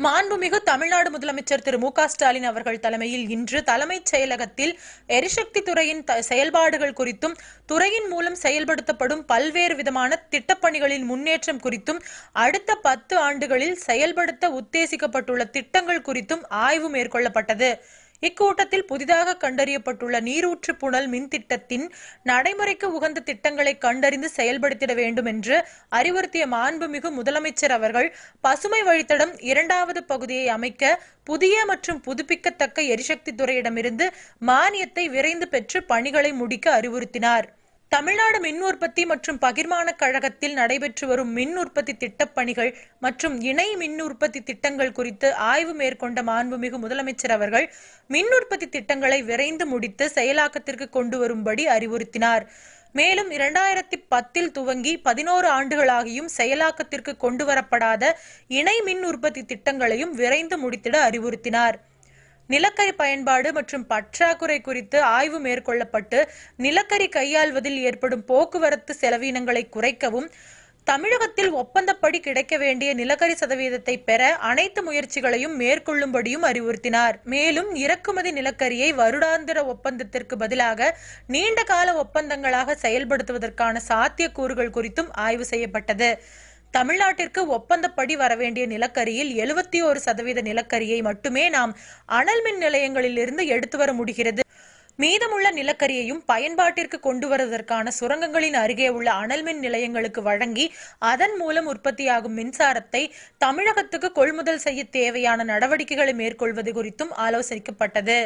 மாண்புமிகு தமிழ்நாடு முதலமைச்சர் திரு மு க ஸ்டாலின் அவர்கள் தலைமையில் இன்று தலைமைச் செயலகத்தில் எரிசக்தி துறையின் த- செயல்பாடுகள் குறித்தும் துறையின் மூலம் செயல்படுத்தப்படும் பல்வேறு விதமான திட்டப்பணிகளின் முன்னேற்றம் குறித்தும் அடுத்த பத்து ஆண்டுகளில் செயல்படுத்த உத்தேசிக்கப்பட்டுள்ள திட்டங்கள் குறித்தும் ஆய்வு மேற்கொள்ளப்பட்டது. இக்கூட்டத்தில் புதிதாக கண்டறியப்பட்டுள்ள நீரூற்று புனல் மின் திட்டத்தின் நடைமுறைக்கு உகந்த திட்டங்களை கண்டறிந்து செயல்படுத்திட வேண்டும் என்று அறிவுறுத்திய மாண்புமிகு முதலமைச்சர் அவர்கள் பசுமை வழித்தடம் இரண்டாவது பகுதியை அமைக்க புதிய மற்றும் புதுப்பிக்கத்தக்க எரிசக்தி துறையிடமிருந்து மானியத்தை விரைந்து பெற்று பணிகளை முடிக்க அறிவுறுத்தினார். தமிழ்நாடு மின் உற்பத்தி மற்றும் பகிர்மான கழகத்தில் நடைபெற்று வரும் மின் உற்பத்தி திட்டப் பணிகள் மற்றும் இணை மின் உற்பத்தி திட்டங்கள் குறித்து ஆய்வு மேற்கொண்ட மாண்புமிகு முதலமைச்சர் அவர்கள் மின் உற்பத்தி திட்டங்களை விரைந்து முடித்து செயலாக்கத்திற்கு கொண்டு வரும்படி அறிவுறுத்தினார். மேலும் இரண்டாயிரத்தி பத்தில் துவங்கி பதினோரு ஆண்டுகளாகியும் செயலாக்கத்திற்கு கொண்டு வரப்படாத இணை மின் உற்பத்தி திட்டங்களையும் விரைந்து முடித்திட அறிவுறுத்தினார். நிலக்கரி பயன்பாடு மற்றும் பற்றாக்குறை குறித்து ஆய்வு மேற்கொள்ளப்பட்டு நிலக்கரி கையாள்வதில் ஏற்படும் போக்குவரத்து செலவினங்களை குறைக்கவும் தமிழகத்தில் ஒப்பந்தப்படி கிடைக்க வேண்டிய நிலக்கரி சதவீதத்தை பெற அனைத்து முயற்சிகளையும் மேற்கொள்ளும்படியும் அறிவுறுத்தினார். மேலும் இறக்குமதி நிலக்கரியை வருடாந்திர ஒப்பந்தத்திற்கு பதிலாக நீண்ட கால ஒப்பந்தங்களாக செயல்படுத்துவதற்கான சாத்தியக்கூறுகள் குறித்தும் ஆய்வு செய்யப்பட்டது. தமிழ்நாட்டிற்கு ஒப்பந்தப்படி வரவேண்டிய நிலக்கரியில் எழுபத்தி ஒரு சதவீத நிலக்கரியை மட்டுமே நாம் அனல் மின் நிலையங்களில் இருந்து எடுத்து வர முடிகிறது. மீதமுள்ள நிலக்கரியையும் பயன்பாட்டிற்கு கொண்டு வருவதற்கான சுரங்கங்களின் அருகே உள்ள அனல் மின் நிலையங்களுக்கு வழங்கி அதன் மூலம் உற்பத்தியாகும் மின்சாரத்தை தமிழகத்துக்கு கொள்முதல் செய்ய தேவையான நடவடிக்கைகளை மேற்கொள்வது குறித்தும் ஆலோசிக்கப்பட்டது.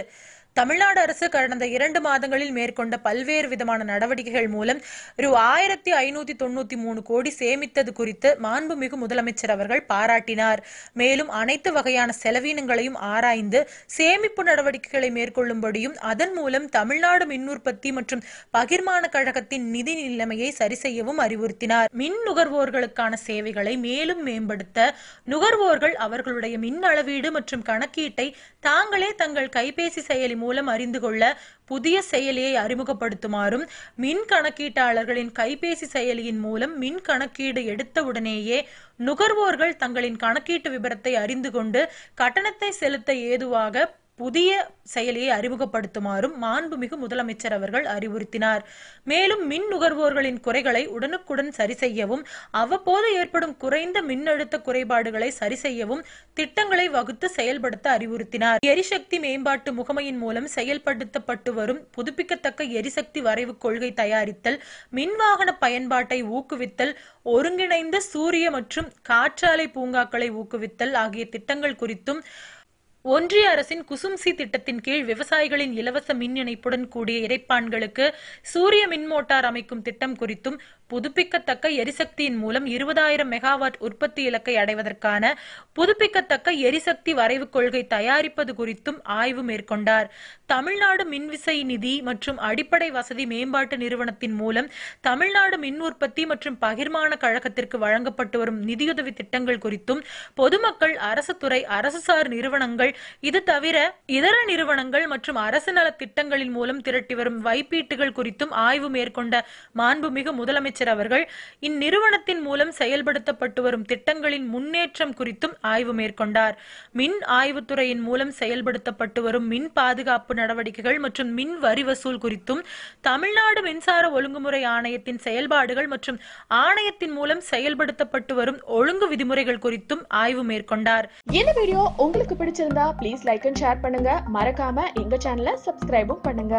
தமிழ்நாடு அரசு கடந்த இரண்டு மாதங்களில் மேற்கொண்ட பல்வேறு விதமான நடவடிக்கைகள் மூலம் ரூ ஆயிரத்தி ஐநூத்தி தொண்ணூத்தி மூணு கோடி சேமித்தது குறித்து மாண்புமிகு முதலமைச்சர் அவர்கள் பாராட்டினார். மேலும் அனைத்து வகையான செலவினங்களையும் ஆராய்ந்து சேமிப்பு நடவடிக்கைகளை மேற்கொள்ளும்படியும் அதன் மூலம் தமிழ்நாடு மின் உற்பத்தி மற்றும் பகிர்மான கழகத்தின் நிதி நிலைமையை சரி செய்யவும் அறிவுறுத்தினார். மின் நுகர்வோர்களுக்கான சேவைகளை மேலும் மேம்படுத்த நுகர்வோர்கள் அவர்களுடைய மின் அளவீடு மற்றும் கணக்கீட்டை தாங்களே தங்கள் கைபேசி செயலி மூலம் அறிந்து கொள்ள புதிய செயலியை அறிமுகப்படுத்துமாறும் மின் கணக்கீட்டாளர்களின் கைபேசி செயலியின் மூலம் மின் கணக்கீடு எடுத்தவுடனேயே நுகர்வோர்கள் தங்களின் கணக்கீட்டு விபரத்தை அறிந்து கொண்டு கட்டணத்தை செலுத்த ஏதுவாக புதிய செயலியை அறிமுகப்படுத்துமாறும் மாண்புமிகு முதலமைச்சர் அவர்கள் அறிவுறுத்தினார். மேலும் மின் நுகர்வோர்களின் குறைகளை உடனுக்குடன் சரி செய்யவும் அவ்வப்போது ஏற்படும் குறைந்த மின்னழுத்த குறைபாடுகளை சரி செய்யவும் திட்டங்களை வகுத்து செயல்படுத்த அறிவுறுத்தினார். எரிசக்தி மேம்பாட்டு முகமையின் மூலம் செயல்படுத்தப்பட்டு வரும் புதுப்பிக்கத்தக்க எரிசக்தி வரைவு கொள்கை தயாரித்தல் மின்வாகன பயன்பாட்டை ஊக்குவித்தல் ஒருங்கிணைந்த சூரிய மற்றும் காற்றாலை பூங்காக்களை ஊக்குவித்தல் ஆகிய திட்டங்கள் குறித்தும் ஒன்றிய அரசின் குசும்சி திட்டத்தின் கீழ் விவசாயிகளின் இலவச மின் இணைப்புடன் கூடிய இறைப்பான்களுக்கு சூரிய மின் மோட்டார் அமைக்கும் திட்டம் குறித்தும் புதுப்பிக்கத்தக்க எரிசக்தியின் மூலம் இருபதாயிரம் மெகாவாட் உற்பத்தி இலக்கை அடைவதற்கான புதுப்பிக்கத்தக்க எரிசக்தி வரைவு கொள்கை தயாரிப்பது குறித்தும் ஆய்வு மேற்கொண்டார். தமிழ்நாடு மின்விசை நிதி மற்றும் அடிப்படை வசதி மேம்பாட்டு நிறுவனத்தின் மூலம் தமிழ்நாடு மின் உற்பத்தி மற்றும் பகிர்மான கழகத்திற்கு வழங்கப்பட்டு வரும் நிதியுதவி திட்டங்கள் குறித்தும் பொதுமக்கள் அரசு துறை அரசுசார் நிறுவனங்கள் இது தவிர இதர நிறுவனங்கள் மற்றும் அரசு நல திட்டங்களின் மூலம் திரட்டி வரும் வைப்பீட்டுகள் குறித்தும் ஆய்வு மேற்கொண்ட மாண்புமிகு முதலமைச்சர் அவர்கள் இந்நிறுவனத்தின் மூலம் செயல்படுத்தப்பட்டு வரும் திட்டங்களின் முன்னேற்றம் குறித்தும் ஆய்வு மேற்கொண்டார். மின் ஆய்வுத்துறையின் மூலம் செயல்படுத்தப்பட்டு வரும் மின் பாதுகாப்பு நடவடிக்கைகள் மற்றும் மின் வரி வசூல் குறித்தும் தமிழ்நாடு மின்சார ஒழுங்குமுறை ஆணையத்தின் செயல்பாடுகள் மற்றும் ஆணையத்தின் மூலம் செயல்படுத்தப்பட்டு வரும் ஒழுங்கு விதிமுறைகள் குறித்தும் ஆய்வு மேற்கொண்டார். இந்த வீடியோ உங்களுக்கு பிடிச்சிருந்தா பிடிச்சிருந்தா ப்ளீஸ் லைக் அண்ட் ஷேர் பண்ணுங்க. மறக்காம எங்க சேனலை சப்ஸ்கிரைபும் பண்ணுங்க.